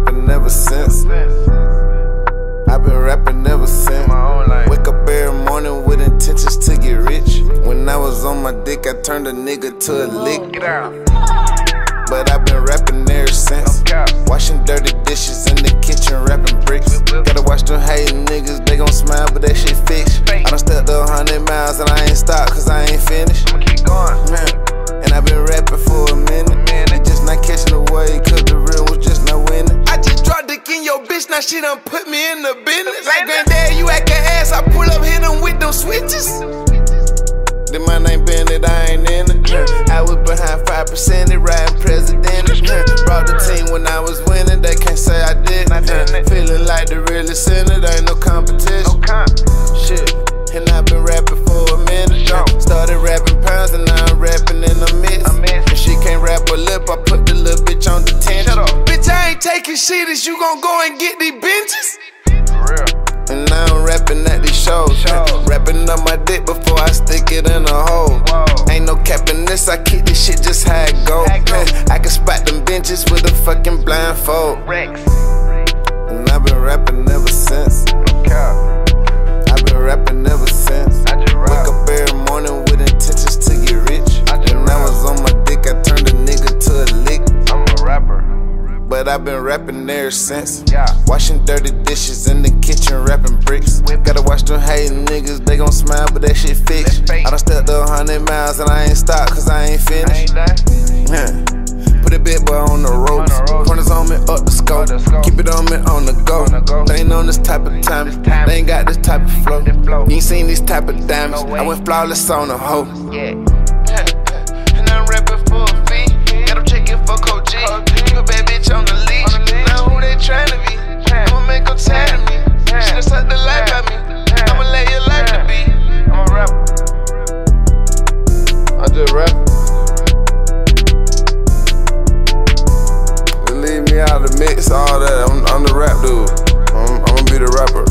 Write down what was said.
rapping ever since. I've been rapping ever since. Wake up every morning with intentions to get rich. When I was on my dick, I turned a nigga to a lick. But I've been rapping ever since. Washing dirty dishes in the kitchen, rapping bricks. Gotta watch them hating niggas, they gon' smile, but that shit fixed. I done stepped a hundred miles and I ain't stopped, done put me in the business. Like granddad, you actin' ass, I pull up, hit him with them switches. Then my name Bennett, I ain't in it. Mm. I was behind 5%, it riding president. Mm. Mm. Brought the team when I was winning, they can't say I did. Feeling like the realest in it, ain't no competition. No comp. Shit. And I've been rapping for a minute. Started rapping pounds and now I'm rapping in the mix. A mix. If she can't rap a lip, I put the little bitch on detention. Shut up. Bitch, I ain't taking shit. Is you gon' go and get these it in a hole. Ain't no capping this, I keep this shit just how it go. How it go. I can spot them benches with a fucking blindfold. I've been rapping ever since. Yeah. Washing dirty dishes in the kitchen, rapping bricks. Gotta watch them hating niggas, they gon' smile, but that shit fixed. I done stepped a hundred miles and I ain't stopped, cause I ain't I finished. ain't. Yeah. Put a bit boy on the ropes. The. Pointers on me, up the scope. The. Keep it on me, on the go. On the go. They ain't on this type of time. Time. They ain't got this type of flow. You ain't seen these type of diamonds. No. I went flawless on a hoe. Yeah. mix all that. I'm, I'm the rap dude. I'm, I'm gonna be the rapper.